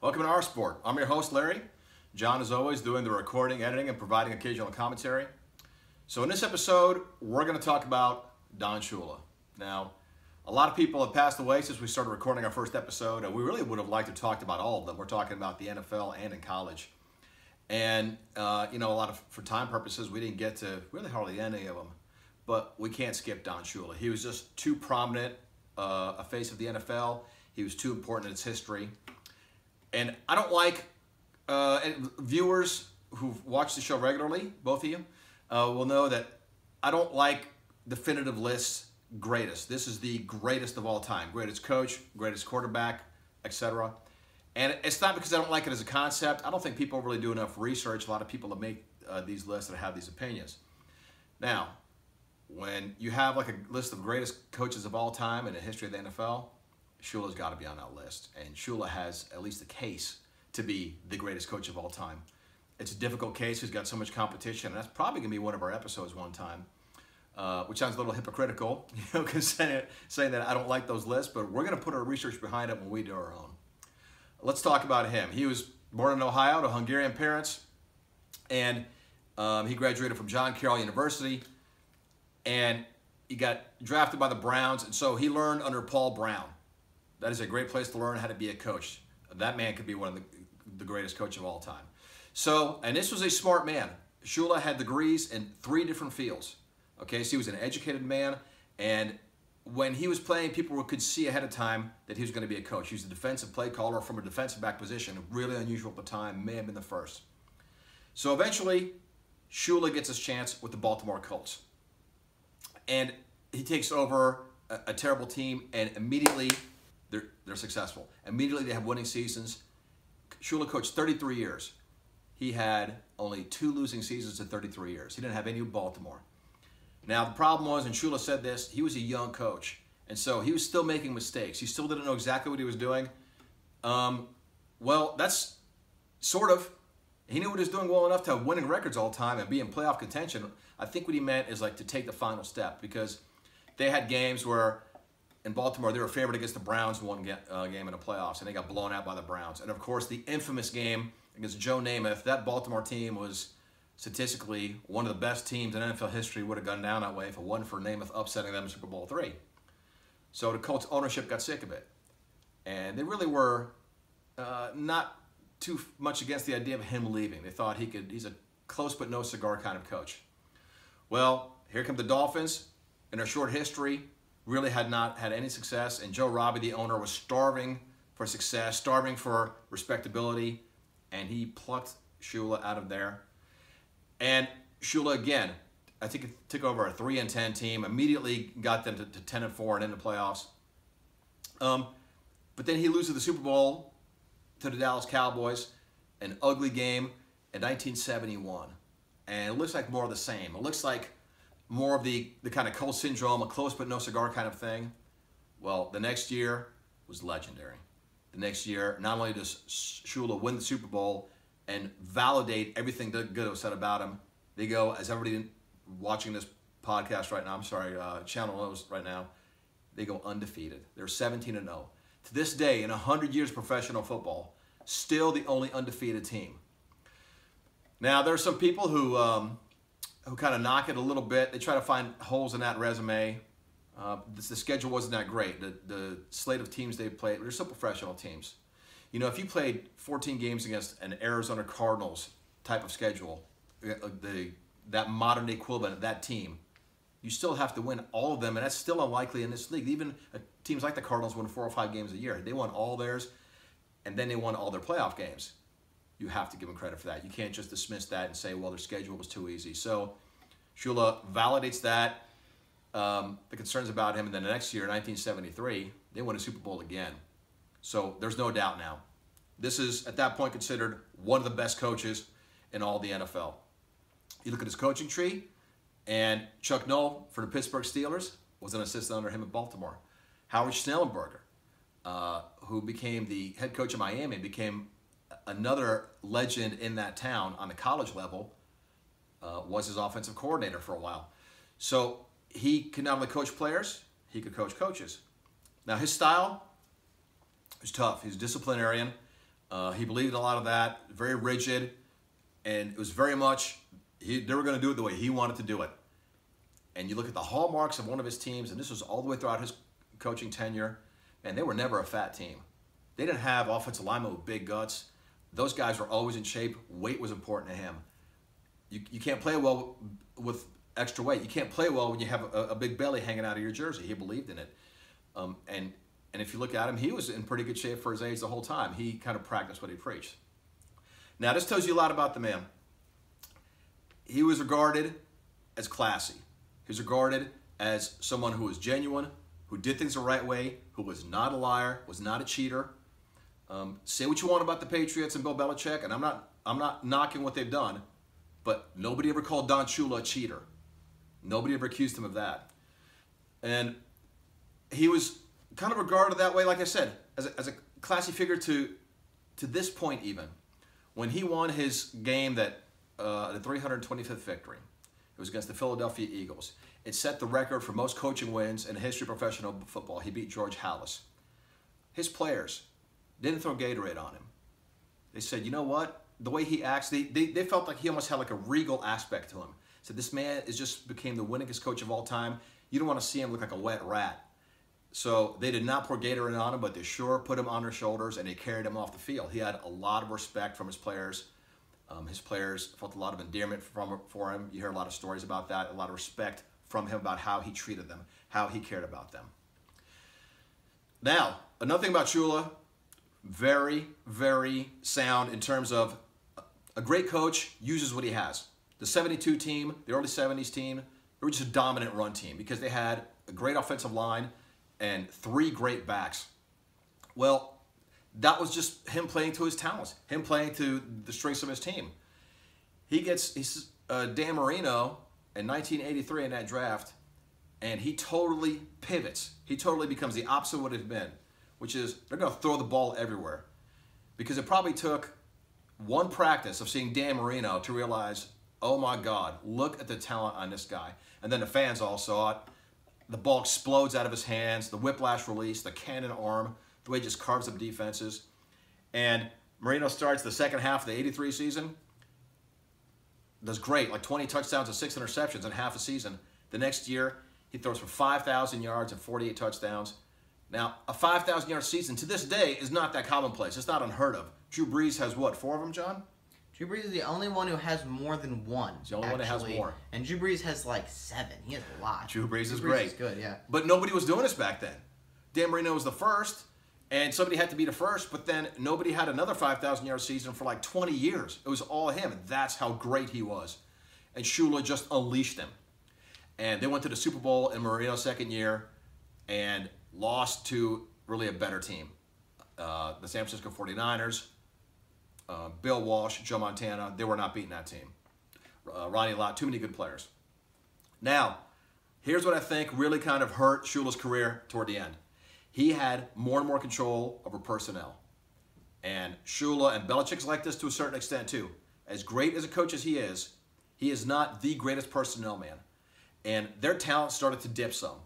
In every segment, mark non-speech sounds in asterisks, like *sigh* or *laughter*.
Welcome to our sport. I'm your host, Larry. John, as always, doing the recording, editing, and providing occasional commentary. So, in this episode, we're going to talk about Don Shula. Now, a lot of people have passed away since we started recording our first episode, and we really would have liked to have talked about all of them. We're talking about the NFL and in college. And, uh, you know, a lot of, for time purposes, we didn't get to really hardly any of them. But we can't skip Don Shula. He was just too prominent, uh, a face of the NFL. He was too important in its history. And I don't like uh, viewers who've watched the show regularly, both of you, uh, will know that I don't like definitive lists greatest. This is the greatest of all time. Greatest coach, greatest quarterback, etc. And it's not because I don't like it as a concept. I don't think people really do enough research. A lot of people that make uh, these lists that have these opinions. Now, when you have like a list of greatest coaches of all time in the history of the NFL, Shula's got to be on that list. And Shula has at least a case to be the greatest coach of all time. It's a difficult case. He's got so much competition. And that's probably going to be one of our episodes one time uh, which sounds a little hypocritical, *laughs* you know, saying, saying that I don't like those lists, but we're going to put our research behind it when we do our own. Let's talk about him. He was born in Ohio to Hungarian parents, and um, he graduated from John Carroll University, and he got drafted by the Browns, and so he learned under Paul Brown. That is a great place to learn how to be a coach. That man could be one of the, the greatest coach of all time. So, and this was a smart man. Shula had degrees in three different fields. Okay, so he was an educated man, and when he was playing, people could see ahead of time that he was going to be a coach. He was a defensive play caller from a defensive back position, really unusual at the time, may have been the first. So eventually, Shula gets his chance with the Baltimore Colts. And he takes over a, a terrible team, and immediately they're, they're successful. Immediately they have winning seasons. Shula coached 33 years. He had only two losing seasons in 33 years. He didn't have any Baltimore. Now, the problem was, and Shula said this, he was a young coach. And so he was still making mistakes. He still didn't know exactly what he was doing. Um, well, that's sort of. He knew what he was doing well enough to have winning records all the time and be in playoff contention. I think what he meant is like to take the final step because they had games where in Baltimore they were favored against the Browns one uh, game in the playoffs and they got blown out by the Browns. And of course, the infamous game against Joe Namath, that Baltimore team was statistically, one of the best teams in NFL history would have gone down that way if it wasn't for Namath upsetting them in Super Bowl three. So the Colts ownership got sick of it, and they really were uh, not too much against the idea of him leaving. They thought he could. He's a close but no cigar kind of coach. Well, here come the Dolphins. In their short history, really had not had any success, and Joe Robbie, the owner, was starving for success, starving for respectability, and he plucked Shula out of there and Shula again, I think it took over a three and ten team, immediately got them to, to ten and four and in the playoffs. Um, but then he loses the Super Bowl to the Dallas Cowboys, an ugly game in 1971, and it looks like more of the same. It looks like more of the the kind of Colts syndrome, a close but no cigar kind of thing. Well, the next year was legendary. The next year, not only does Shula win the Super Bowl, and validate everything that good was said about him. They go, as everybody watching this podcast right now, I'm sorry, uh, channel knows right now, they go undefeated. They're 17 and 0. To this day, in 100 years of professional football, still the only undefeated team. Now, there are some people who um, who kind of knock it a little bit. They try to find holes in that resume. Uh, the, schedule wasn't that great. The, the slate of teams they played, they're still professional teams. You know, if you played 14 games against an Arizona Cardinals type of schedule, uh, the that modern day equivalent of that team, you still have to win all of them, and that's still unlikely in this league. Even uh, teams like the Cardinals win four or five games a year. They won all theirs, and then they won all their playoff games. You have to give them credit for that. You can't just dismiss that and say, well, their schedule was too easy. So Shula validates that. Um, the concerns about him, and then the next year, 1973, they won a Super Bowl again. So there's no doubt now. This is, at that point, considered one of the best coaches in all the NFL. You look at his coaching tree, and Chuck Noll for the Pittsburgh Steelers was an assistant under him in Baltimore. Howard Schnellenberger, uh, who became the head coach of Miami, became another legend in that town on the college level, uh, was his offensive coordinator for a while. So he could not only coach players, he could coach coaches. Now his style was tough. He's disciplinarian. Uh, he believed in a lot of that, very rigid, and it was very much he, they were going to do it the way he wanted to do it. And you look at the hallmarks of one of his teams, and this was all the way throughout his coaching tenure, and they were never a fat team. They didn't have offensive linemen with big guts. Those guys were always in shape. Weight was important to him. You, you can't play well with extra weight. You can't play well when you have a, a big belly hanging out of your jersey. He believed in it. Um, and, and if you look at him, he was in pretty good shape for his age the whole time. He kind of practiced what he preached. Now, this tells you a lot about the man. He was regarded as classy. He was regarded as someone who was genuine, who did things the right way, who was not a liar, was not a cheater. Um, say what you want about the Patriots and Bill Belichick, and I'm not I'm not knocking what they've done, but nobody ever called Don Shula a cheater. Nobody ever accused him of that. And he was kind of regarded that way, like I said, as a, as a classy figure to to this point even. When he won his game that uh, the 325th victory, it was against the Philadelphia Eagles. It set the record for most coaching wins in the history of professional football. He beat George Halas. His players didn't throw Gatorade on him. They said, you know what? The way he acts, they, they, they felt like he almost had like a regal aspect to him. Said this man is just became the winningest coach of all time. You don't want to see him look like a wet rat. So they did not pour Gatorade on him, but they sure put him on their shoulders and they carried him off the field. He had a lot of respect from his players. Um, his players felt a lot of endearment from, for him. You hear a lot of stories about that, a lot of respect from him about how he treated them, how he cared about them. Now, another thing about Shula, very, very sound in terms of a great coach uses what he has. The 72 team, the early 70s team, they were just a dominant run team because they had a great offensive line and three great backs. Well, that was just him playing to his talents, him playing to the strengths of his team. He gets he's uh, Dan Marino in 1983 in that draft, and he totally pivots. He totally becomes the opposite of what had been, which is they're going to throw the ball everywhere. Because it probably took one practice of seeing Dan Marino to realize, oh my God, look at the talent on this guy. And then the fans all saw it. The ball explodes out of his hands, the whiplash release, the cannon arm, the way he just carves up defenses. And Marino starts the second half of the 83 season, does great, like 20 touchdowns and six interceptions in half a season. The next year, he throws for 5,000 yards and 48 touchdowns. Now, a 5,000 yard season to this day is not that commonplace. It's not unheard of. Drew Brees has what, four of them, John? Drew Brees is the only one who has more than one. He's the only one that has more. And Drew Brees has like seven. He has a lot. Drew Brees is Drew great. Is good, yeah. But nobody was doing this back then. Dan Marino was the first, and somebody had to be the first, but then nobody had another 5,000 yard season for like 20 years. It was all him, and that's how great he was. And Shula just unleashed him. And they went to the Super Bowl in Marino's second year and lost to really a better team. Uh, the San Francisco 49ers, uh, Bill Walsh, Joe Montana, they were not beating that team. Uh, Ronnie Lott, too many good players. Now, here's what I think really kind of hurt Shula's career toward the end. He had more and more control over personnel. And Shula and Belichick's like this to a certain extent too. As great as a coach as he is, he is not the greatest personnel man. And their talent started to dip some.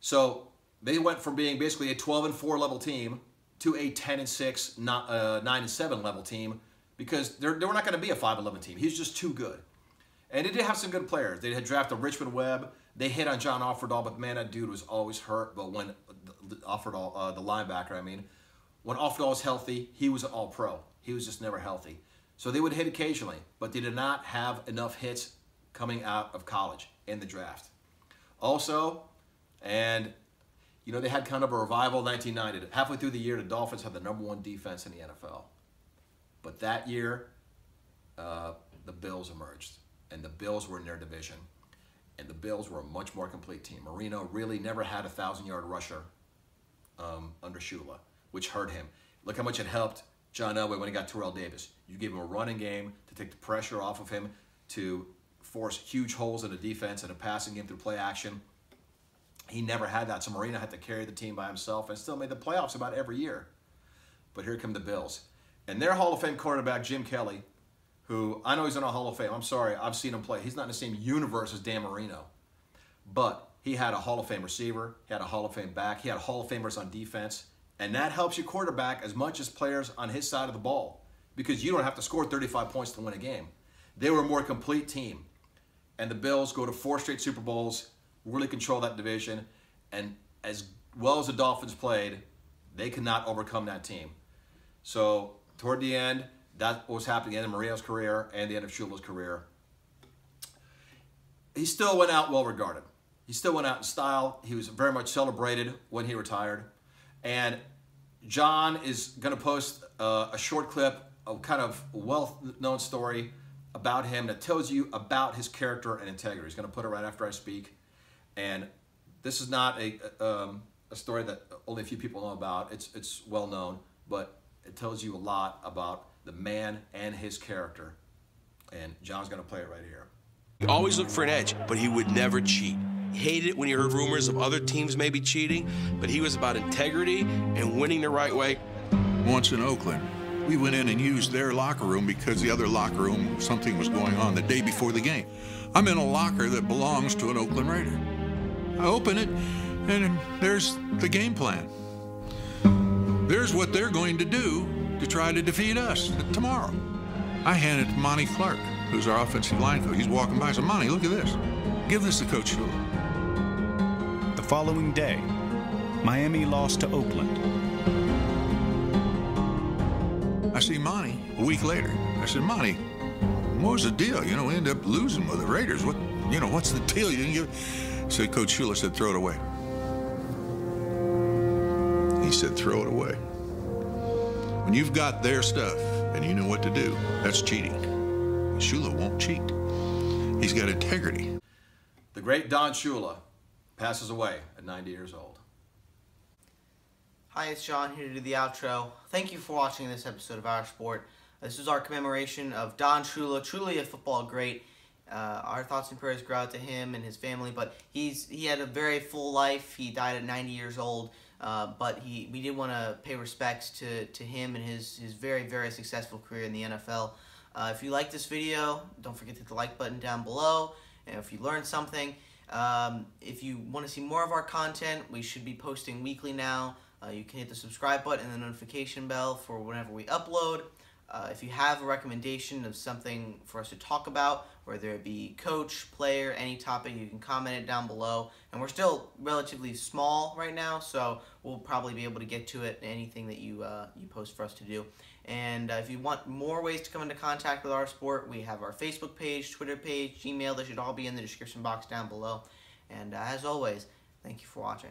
So they went from being basically a 12 and 4 level team to a 10 and 6, not, uh, 9 and 7 level team because they were not going to be a 5 11 team. He's just too good. And they did have some good players. They had drafted Richmond Webb. They hit on John Offerdahl, but man, that dude was always hurt. But when Offerdahl, uh, the linebacker, I mean, when Offerdahl was healthy, he was an all pro. He was just never healthy. So they would hit occasionally, but they did not have enough hits coming out of college in the draft. Also, and you know, they had kind of a revival in 1990. Halfway through the year, the Dolphins had the number one defense in the NFL. But that year, uh, the Bills emerged, and the Bills were in their division. And the Bills were a much more complete team. Marino really never had a thousand yard rusher um, under Shula, which hurt him. Look how much it helped John Elway when he got Terrell Davis. You gave him a running game to take the pressure off of him, to force huge holes in the defense and a passing game through play action. He never had that, so Marino had to carry the team by himself and still made the playoffs about every year. But here come the Bills. And their Hall of Fame quarterback, Jim Kelly, who I know he's in a Hall of Fame. I'm sorry, I've seen him play. He's not in the same universe as Dan Marino. But he had a Hall of Fame receiver, he had a Hall of Fame back, he had Hall of Famers on defense, And that helps your quarterback as much as players on his side of the ball because you don't have to score 35 points to win a game. They were a more complete team. And the Bills go to four straight Super Bowls, really control that division. And as well as the Dolphins played, they could not overcome that team. So toward the end, that was happening in Marino's career and the end of Shula's career. He still went out well regarded. He still went out in style. He was very much celebrated when he retired. And John is going to post uh, a short clip, a kind of well-known story about him that tells you about his character and integrity. He's going to put it right after I speak. And this is not a, um, a story that only a few people know about. It's, it's well known, but it tells you a lot about the man and his character. And John's going to play it right here. He always looked for an edge, but he would never cheat. He hated it when he heard rumors of other teams maybe cheating, but he was about integrity and winning the right way. Once in Oakland, we went in and used their locker room because the other locker room, something was going on the day before the game. I'm in a locker that belongs to an Oakland Raider. I open it, and there's the game plan. There's what they're going to do to try to defeat us tomorrow. I hand it to Monty Clark, who's our offensive line coach. He's walking by. I said, Monty, look at this. Give this to Coach Shula. The following day, Miami lost to Oakland. I see Monty a week later. I said, Monty, what was the deal? You know, we ended up losing with the Raiders. What, you know, what's the deal? You didn't give. Said Coach Shula said, throw it away. He said, throw it away. When you've got their stuff and you know what to do, that's cheating. Shula won't cheat. He's got integrity. The great Don Shula passes away at 90 years old. Hi, it's John here to do the outro. Thank you for watching this episode of Our Sport. This is our commemoration of Don Shula, truly a football great. Uh, our thoughts and prayers go out to him and his family, but he's he had a very full life. He died at 90 years old, uh, but he we did want to pay respects to, to him and his, his very, very successful career in the NFL. Uh, if you like this video, don't forget to hit the like button down below. And if you learned something, um, if you want to see more of our content, we should be posting weekly now. Uh, you can hit the subscribe button and the notification bell for whenever we upload. Uh, if you have a recommendation of something for us to talk about, whether it be coach, player, any topic, you can comment it down below. And we're still relatively small right now, so we'll probably be able to get to it, anything that you, uh, you post for us to do. And uh, if you want more ways to come into contact with our sport, we have our Facebook page, Twitter page, Gmail. They should all be in the description box down below. And uh, as always, thank you for watching.